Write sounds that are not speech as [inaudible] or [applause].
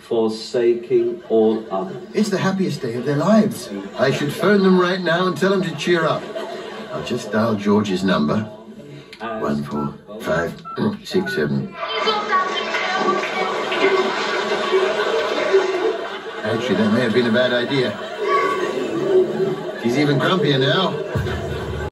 forsaking all others. It's the happiest day of their lives. I should phone them right now and tell them to cheer up. I'll just dial George's number. One, four, five, [clears throat] six, seven. Actually, that may have been a bad idea. He's even grumpier now.